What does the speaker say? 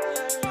Bye.